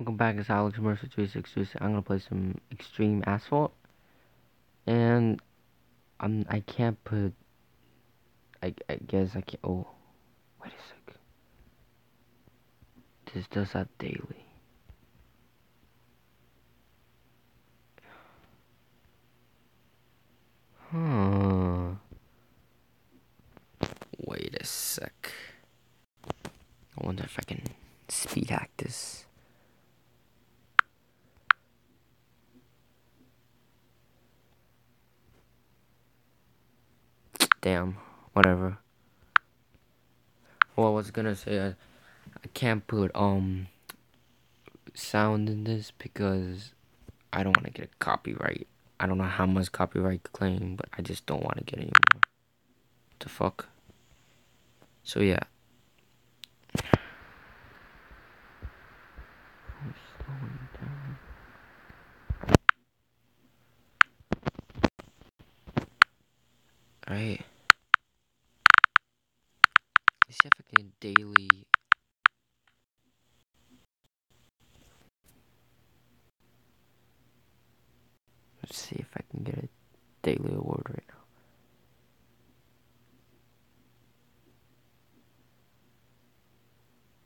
Welcome back, it's Alex Mercer 362. I'm gonna play some Extreme Asphalt. And I'm I can't put I I guess I can't oh wait a sec. This does that daily. Huh. Wait a sec. I wonder if I can speed hack this. Damn, whatever. Well, I was gonna say I, I can't put um sound in this because I don't want to get a copyright. I don't know how much copyright claim, but I just don't want to get any more. the fuck? So yeah. Alright. Can daily. Let's see if I can get a daily award right now.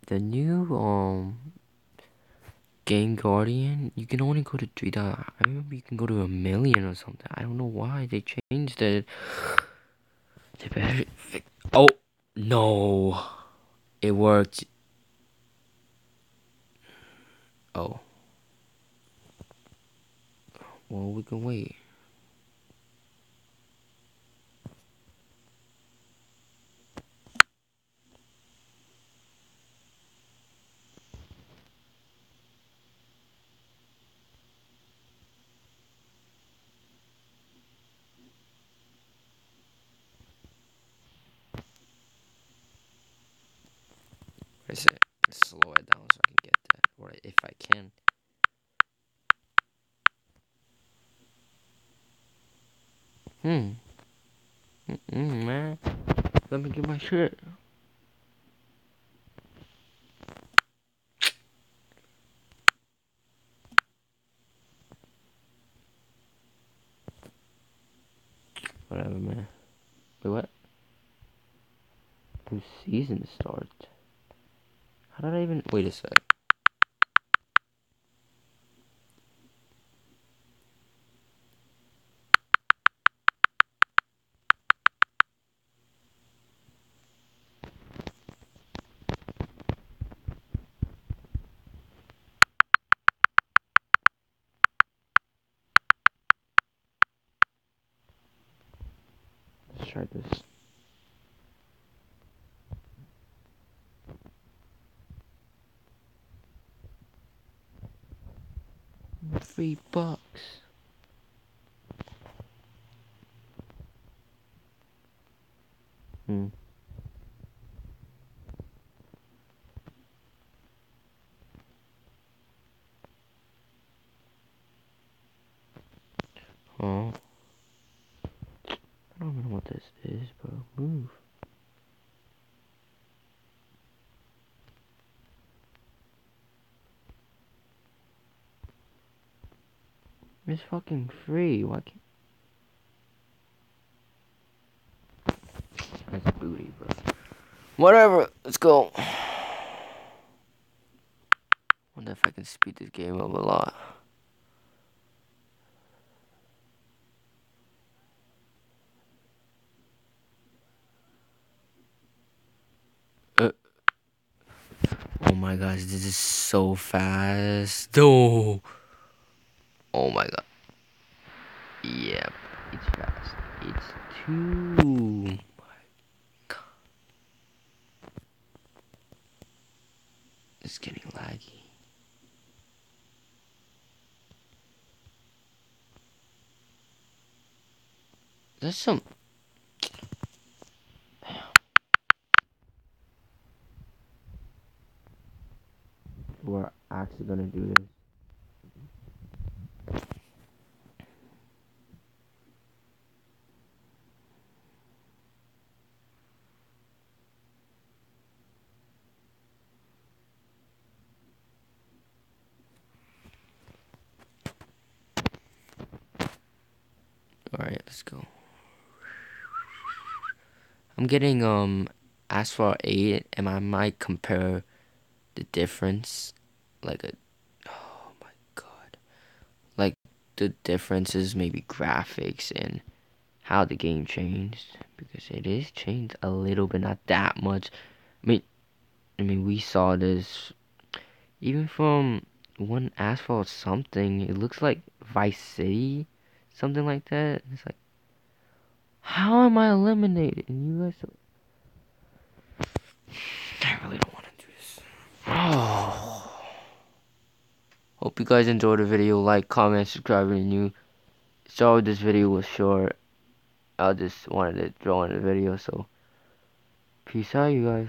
The new um Game Guardian, you can only go to three. I remember you can go to a million or something. I don't know why they changed it. They better. Oh no, it worked. Oh. Well, we can wait. I slow it down so I can get that, or if I can. Hmm. Mm -mm, man. Let me get my shit. Whatever, man. Wait, what? New season start. How did I even... Wait a sec. Let's try this. Three bucks. Hmm. Oh. I don't know what this is, bro. Move. It's fucking free. Why can't... That's booty, bro. Whatever. Let's go. Wonder if I can speed this game up a lot. Uh. Oh my gosh, this is so fast. Oh. Oh my god. Yep, it's fast. It's too. It's getting laggy. There's some. We're actually gonna do this. Alright, let's go. I'm getting um Asphalt 8 and I might compare the difference like a oh my god. Like the differences maybe graphics and how the game changed because it is changed a little bit not that much. I mean I mean we saw this even from one asphalt something it looks like Vice City something like that it's like how am I eliminated and you guys I really don't want to do this oh Hope you guys enjoyed the video. Like, comment, subscribe you're new. Sorry this video was short. I just wanted to draw in the video, so peace out, you guys.